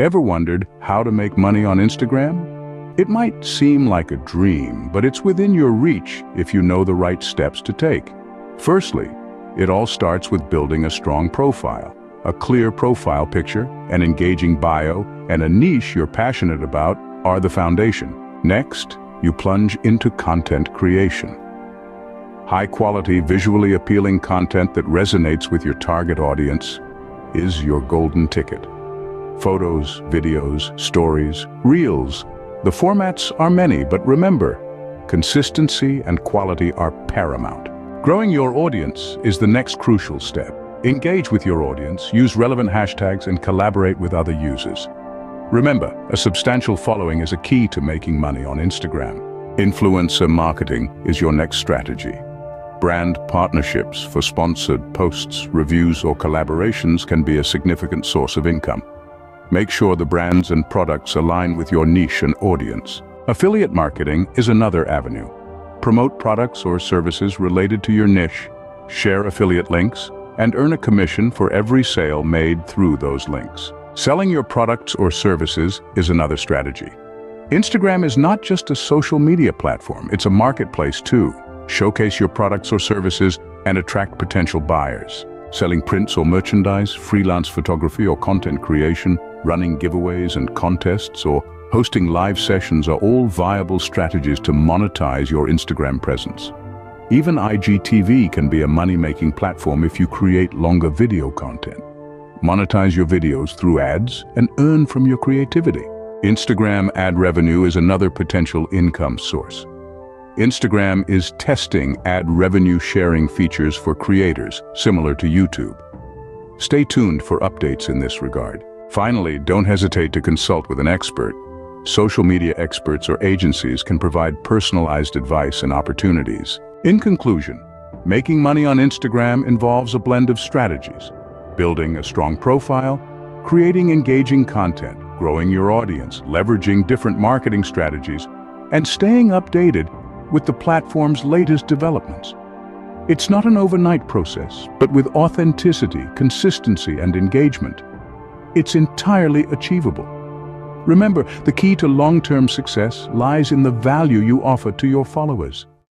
Ever wondered how to make money on Instagram? It might seem like a dream, but it's within your reach if you know the right steps to take. Firstly, it all starts with building a strong profile. A clear profile picture, an engaging bio, and a niche you're passionate about are the foundation. Next, you plunge into content creation. High-quality, visually appealing content that resonates with your target audience is your golden ticket. Photos, videos, stories, reels. The formats are many, but remember, consistency and quality are paramount. Growing your audience is the next crucial step. Engage with your audience, use relevant hashtags, and collaborate with other users. Remember, a substantial following is a key to making money on Instagram. Influencer marketing is your next strategy. Brand partnerships for sponsored posts, reviews or collaborations can be a significant source of income. Make sure the brands and products align with your niche and audience. Affiliate marketing is another avenue. Promote products or services related to your niche, share affiliate links, and earn a commission for every sale made through those links. Selling your products or services is another strategy. Instagram is not just a social media platform, it's a marketplace too. Showcase your products or services and attract potential buyers. Selling prints or merchandise, freelance photography or content creation, running giveaways and contests, or hosting live sessions are all viable strategies to monetize your Instagram presence. Even IGTV can be a money-making platform if you create longer video content. Monetize your videos through ads and earn from your creativity. Instagram ad revenue is another potential income source. Instagram is testing ad revenue sharing features for creators, similar to YouTube. Stay tuned for updates in this regard. Finally, don't hesitate to consult with an expert. Social media experts or agencies can provide personalized advice and opportunities. In conclusion, making money on Instagram involves a blend of strategies. Building a strong profile, creating engaging content, growing your audience, leveraging different marketing strategies, and staying updated with the platform's latest developments. It's not an overnight process, but with authenticity, consistency, and engagement, it's entirely achievable. Remember, the key to long-term success lies in the value you offer to your followers.